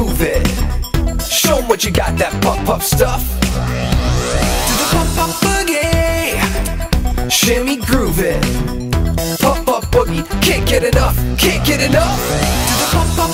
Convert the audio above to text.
move it. Show 'em what you got, that pump up stuff. Do the pump up boogie. Shimmy groove it. Pump up boogie, can't get enough, can't get enough. Do the pump up